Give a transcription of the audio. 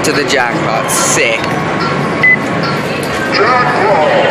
into the jackpot. Sick. Jackpot!